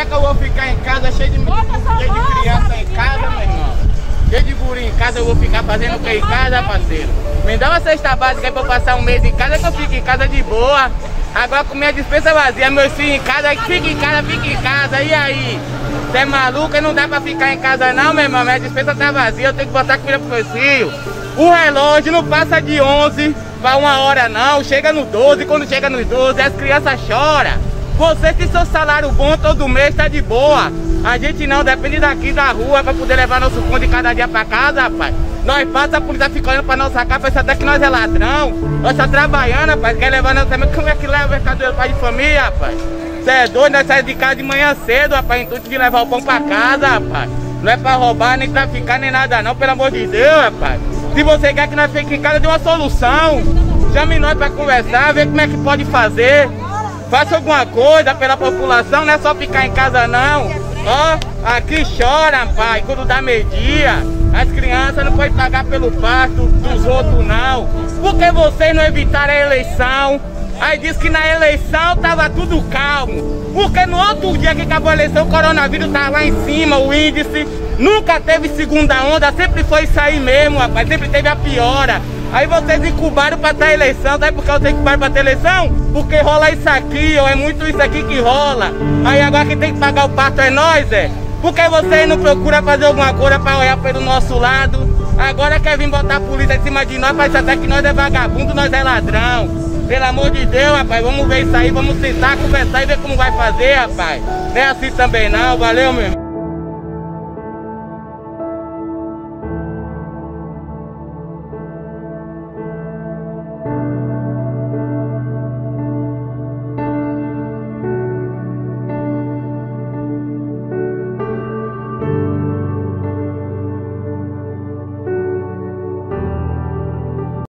é que eu vou ficar em casa cheio de, cheio de criança em casa, meu irmão? Cheio de guri em casa, eu vou ficar fazendo o que em casa, parceiro? Me dá uma cesta básica aí pra eu passar um mês em casa que eu fico em casa de boa. Agora com minha dispensa vazia, meus filhos em casa, fica em casa, fica em casa, e aí? Você é maluco? Não dá pra ficar em casa não, meu irmão. Minha dispensa tá vazia, eu tenho que botar comida pros meus filhos. O relógio não passa de 11 para uma hora não, chega no 12, quando chega nos 12 as crianças choram. Você tem seu salário bom todo mês, tá de boa. A gente não, depende daqui da rua pra poder levar nosso pão de cada dia pra casa, rapaz. Nós passa, a polícia fica olhando pra nossa casa, pensa até que nós é ladrão. Nós tá trabalhando, rapaz, quer levar nossa... Como é que leva o mercadoria pai de família, rapaz? Você é doido, nós saímos de casa de manhã cedo, rapaz, intuito de levar o pão pra casa, rapaz. Não é pra roubar, nem traficar, nem nada não, pelo amor de Deus, rapaz. Se você quer que nós fiquemos em casa, dê uma solução. Chame nós pra conversar, ver como é que pode fazer. Faça alguma coisa pela população, não é só ficar em casa não. Ó, aqui chora, pai, quando dá meio-dia. As crianças não podem pagar pelo parto dos outros não. Por que vocês não evitaram a eleição? Aí diz que na eleição tava tudo calmo. Porque no outro dia que acabou a eleição, o coronavírus tava lá em cima, o índice. Nunca teve segunda onda, sempre foi isso aí mesmo, rapaz. Sempre teve a piora. Aí vocês incubaram pra ter eleição, sabe por que vocês incubaram pra ter eleição? Porque rola isso aqui, ó, é muito isso aqui que rola. Aí agora quem tem que pagar o parto é nós, é? Por que vocês não procuram fazer alguma coisa pra olhar pelo nosso lado? Agora quer vir botar a polícia em cima de nós, parece até que nós é vagabundo, nós é ladrão. Pelo amor de Deus, rapaz, vamos ver isso aí, vamos sentar, conversar e ver como vai fazer, rapaz. Não é assim também não, valeu, meu irmão.